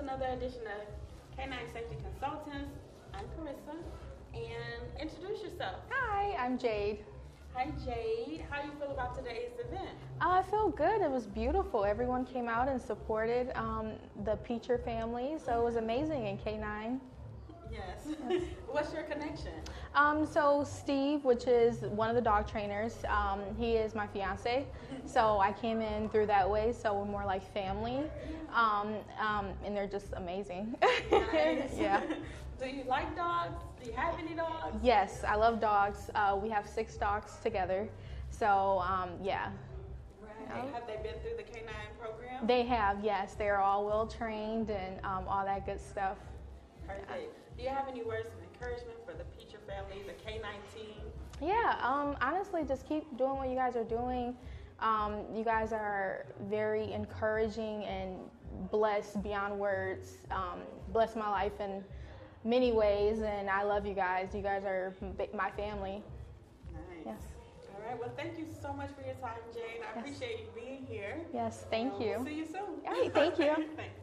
to another edition of K9 Safety Consultants. I'm Carissa, and introduce yourself. Hi, I'm Jade. Hi, Jade. How you feel about today's event? Uh, I feel good. It was beautiful. Everyone came out and supported um, the Peacher family, so it was amazing in K9. Yes. What's your connection? Um, so Steve, which is one of the dog trainers, um, he is my fiance. So I came in through that way. So we're more like family, um, um, and they're just amazing. Nice. yeah. Do you like dogs? Do you have any dogs? Yes, I love dogs. Uh, we have six dogs together. So um, yeah, Right. Have they been through the canine program? they have. Yes, they are all well trained and um, all that good stuff. Perfect. Do you have any words of encouragement for the Peacher family, the K-19? Yeah, um, honestly, just keep doing what you guys are doing. Um, you guys are very encouraging and blessed beyond words. Um, bless my life in many ways, and I love you guys. You guys are my family. Nice. Yes. All right. Well, thank you so much for your time, Jade. I Yes. appreciate you being here. Yes, thank Uh, you. See you soon. All right, thank you.